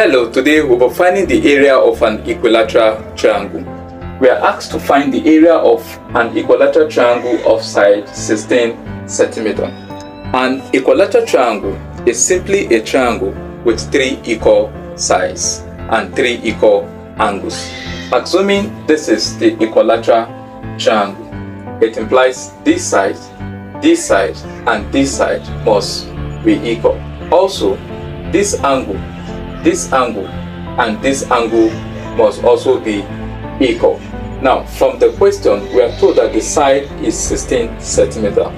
Hello, today we'll be finding the area of an equilateral triangle. We are asked to find the area of an equilateral triangle of side 16 centimeter. An equilateral triangle is simply a triangle with three equal sides and three equal angles. Assuming this is the equilateral triangle, it implies this side, this side, and this side must be equal. Also, this angle this angle and this angle must also be equal. Now, from the question, we are told that the side is 16 centimeter.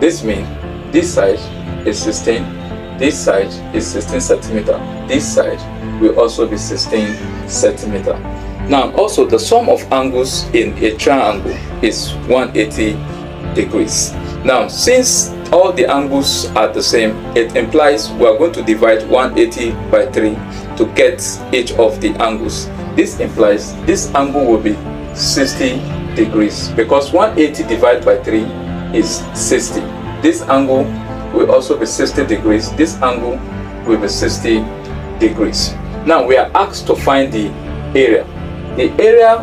This means this side is 16, this side is 16 centimeter, this side will also be 16 centimeter. Now, also the sum of angles in a triangle is 180 degrees. Now, since all the angles are the same, it implies we are going to divide 180 by 3 to get each of the angles. This implies this angle will be 60 degrees because 180 divided by 3 is 60. This angle will also be 60 degrees. This angle will be 60 degrees. Now we are asked to find the area. The area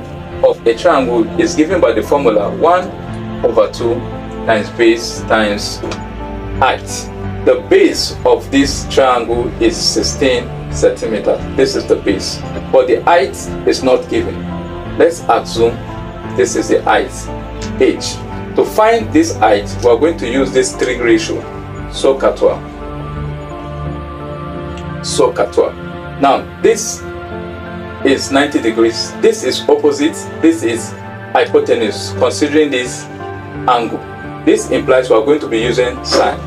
of a triangle is given by the formula 1 over 2 times base times height. The base of this triangle is 16 centimeter. This is the base, but the height is not given. Let's assume this is the height, h. To find this height, we are going to use this trig ratio, SOHCAHTOA. SOHCAHTOA. Now, this is 90 degrees. This is opposite. This is hypotenuse, considering this angle. This implies we are going to be using sine.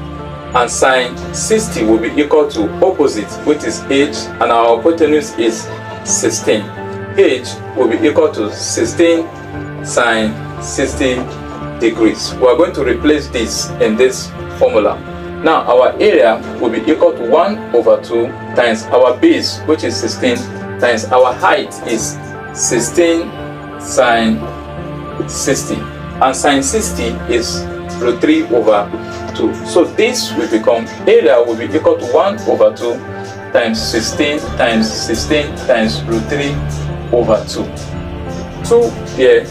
And sine 60 will be equal to opposite, which is h, and our hypotenuse is 16. h will be equal to 16 sine 60 degrees. We are going to replace this in this formula. Now our area will be equal to 1 over 2 times our base, which is 16, times our height is 16 sine 60. And sine 60 is root 3 over 2. So this will become area will be equal to 1 over 2 times 16 times 16 times root 3 over 2. 2 here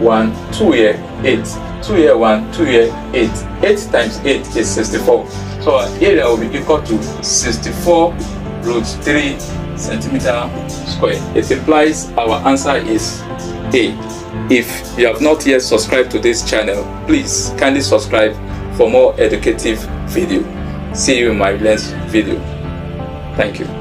1, 2 here 8, 2 here 1, 2 here 8. 8 times 8 is 64. So our area will be equal to 64 root 3 centimeter square. It implies our answer is A. If you have not yet subscribed to this channel, please kindly subscribe for more educative video. See you in my next video. Thank you.